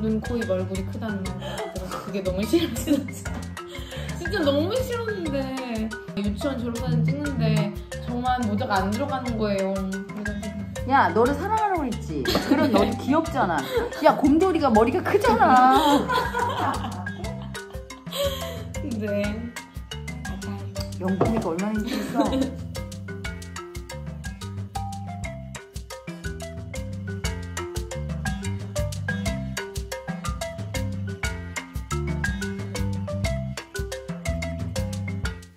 눈, 코, 입, 얼굴이 크다는 말 들어서 그게 너무 싫었어. 진짜 너무 싫었는데. 유치원 졸업사진 찍는데 정말 모자가 안 들어가는 거예요. 야 너를 사랑하라고 했지. 그럼 너 귀엽잖아. 야 곰돌이가 머리가 크잖아. 근데 영국이가 얼마나 힘들었어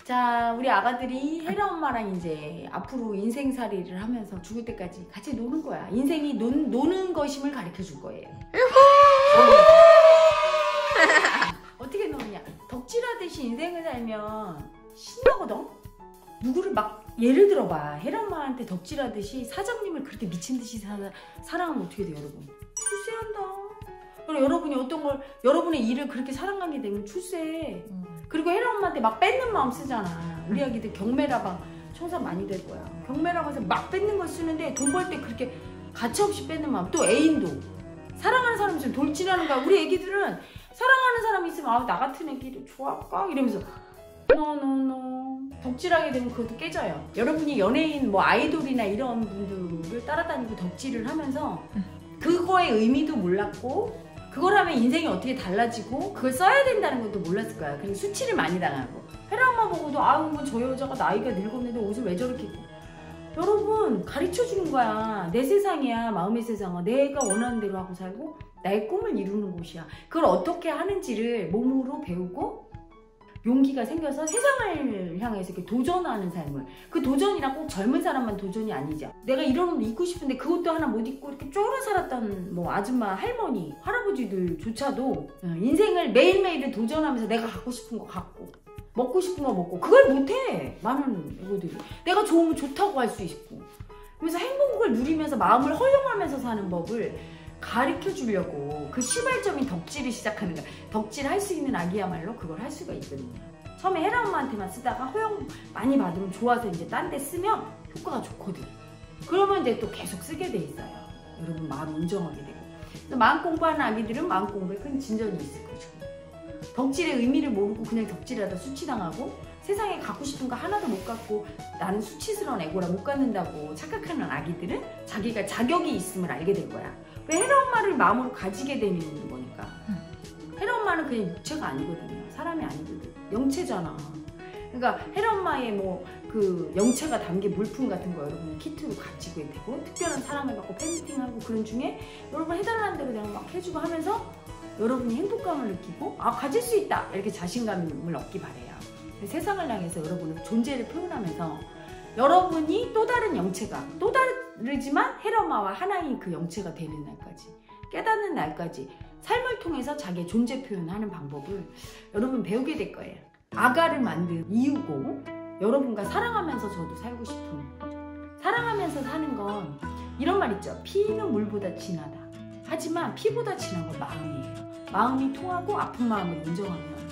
자, 우리 아가들이 혜라 엄마랑 이제 앞으로 인생살이를 하면서 죽을 때까지 같이 노는 거야. 인생이 논, 노는 것임을 가르쳐 줄 거예요. 어떻게 노느냐? 덕질하듯이 인생을 살면 신나거든? 누구를 막, 예를 들어봐. 혜라 엄마한테 덕질하듯이 사장님을 그렇게 미친 듯이 사, 사랑하면 어떻게 돼요, 여러분? 출세한다. 그리고 여러분이 어떤 걸, 여러분의 일을 그렇게 사랑하게 되면 출세해. 그리고 혜라 엄마한테 막 뺏는 마음 쓰잖아. 우리 아기들 경매라방 청산 많이 될 거야. 경매라방에서 막 뺏는 걸 쓰는데 돈 벌 때 그렇게 가차없이 뺏는 마음. 또 애인도 사랑하는 사람 있으면 돌진하는 거야. 우리 애기들은 사랑하는 사람이 있으면 아, 나 같은 애기를 좋아할까? 이러면서 노노노 덕질하게 되면 그것도 깨져요. 여러분이 연예인 뭐 아이돌이나 이런 분들을 따라다니고 덕질을 하면서 그거의 의미도 몰랐고 그걸 하면 인생이 어떻게 달라지고 그걸 써야 된다는 것도 몰랐을 거야. 그리고 수치를 많이 당하고 엄마 보고도 아유 뭐저 여자가 나이가 늙었는데 옷을 왜 저렇게 입고 여러분 가르쳐 주는 거야. 내 세상이야 마음의 세상은 내가 원하는 대로 하고 살고 나의 꿈을 이루는 곳이야. 그걸 어떻게 하는지를 몸으로 배우고 용기가 생겨서 세상을 향해서 이렇게 도전하는 삶을. 그 도전이란 꼭 젊은 사람만 도전이 아니죠. 내가 이런 옷 입고 싶은데 그것도 하나 못 입고 이렇게 쫄아 살았던 뭐 아줌마 할머니 할아버지들조차도 어, 인생을 매일매일을 도전하면서 내가 갖고 싶은 거 갖고 먹고 싶은 거 먹고 그걸 못해 많은 이거들이. 내가 좋으면 좋다고 할 수 있고. 그래서 행복을 누리면서 마음을 허용하면서 사는 법을 가르쳐 주려고 그 시발점인 덕질을 시작하는 거야. 덕질 할 수 있는 아기야말로 그걸 할 수가 있거든요. 처음에 혜라 엄마한테만 쓰다가 허용 많이 받으면 좋아서 이제 딴 데 쓰면 효과가 좋거든. 그러면 이제 또 계속 쓰게 돼 있어요. 여러분 마음 인정하게 되고. 마음 공부하는 아기들은 마음 공부에 큰 진전이 있을 거죠. 덕질의 의미를 모르고 그냥 덕질하다 수치당하고 세상에 갖고 싶은 거 하나도 못 갖고 나는 수치스러운 애고라 못 갖는다고 착각하는 아기들은 자기가 자격이 있음을 알게 될 거야. 왜 헤라 엄마를 마음으로 가지게 되는 거니까. 헤라 엄마는 그냥 육체가 아니거든요. 사람이 아니거든. 영체잖아. 그러니까 헤라 엄마의 뭐 그 영체가 담긴 물품 같은 거 여러분 키트로 가지고 되고 특별한 사랑을 받고 팬미팅하고 그런 중에 여러분 해달라는 대로 그냥 막 해주고 하면서 여러분이 행복감을 느끼고 아 가질 수 있다 이렇게 자신감을 얻기 바래요. 세상을 향해서 여러분의 존재를 표현하면서 여러분이 또 다른 영체가 또 다르지만 헤라마와 하나인 그 영체가 되는 날까지 깨닫는 날까지 삶을 통해서 자기의 존재 표현하는 방법을 여러분 배우게 될 거예요. 아가를 만든 이유고 여러분과 사랑하면서 저도 살고 싶은 사랑하면서 사는 건 이런 말 있죠. 피는 물보다 진하다. 하지만 피보다 진한 건 마음이에요. 마음이 통하고 아픈 마음을 인정하면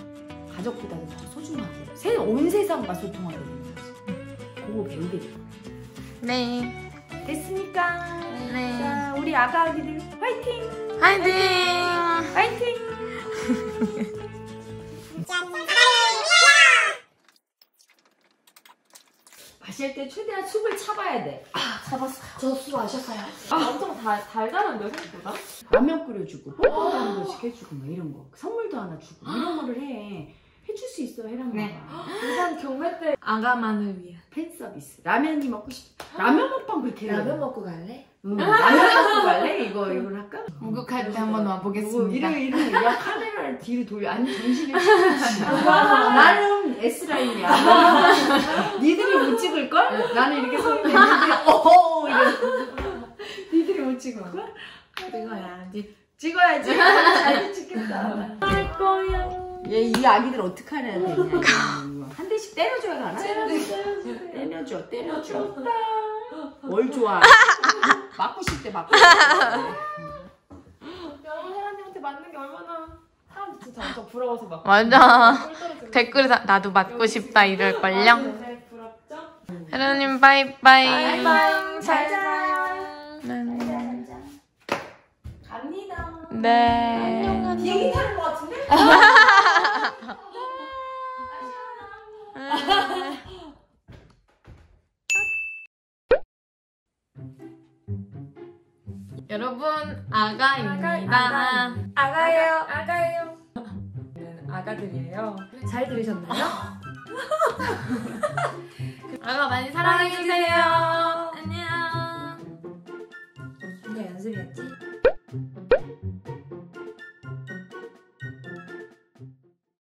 가족보다도 더 소중하고 새, 온 세상과 소통하게 되는 거지. 그거 배우게 돼요. 네. 됐으니까 네. 자 우리 아가 아기들 화이팅! 화이팅! 화이팅! 마실 때 최대한 숨을 참아야 돼. 아, 잡았어. 저술 마셨어요. 엄청 달, 달달한데 생각보다? 라면 끓여주고 뽀뽀 하는 거씩 해주고 막 이런 거 선물도 하나 주고 이런 거를 해 해줄 수 있어 해랑 네. 일단 경매 때 아가만을 위한. 팬 서비스 라면이 먹고 싶 라면 먹방 그렇게 해 라면 먹고 갈래? 응, 라면 먹고 갈래? 이거 이걸 할까? 목욕할 때 한번 와보겠습니다. 이런 이런 야 카메라를 뒤로 돌려 아니 차리지 나는 S 라인이야 니들이 못 찍을 걸? 나는 이렇게 서 있는데 니들이 어허 이래 니들이 못 걸? 찍어야지. 찍어야지 잘 찍겠다 할 거야. 얘이 아기들 어떻게 하냐 되냐 한 대씩 때려줘야 가나? 때려줘 때려줘 뭘 좋아 맞고 싶대 맞고 싶대 여러분 혜란님한테 맞는 게 얼마나 사람 진짜 엄청 부러워서 막 맞아. 댓글에 다- 나도 맞고 싶다 이럴걸요. 네? 혜련님 바이바이. 바이바이. 잘잘 자요. 갑니다 네. 네. 비행기 타는 것 같은데? 여러분 아가입니다. 아가, 아가예요. 아가예요. 는 아가들이에요. 잘 들으셨나요? 아가 많이 사랑해주세요.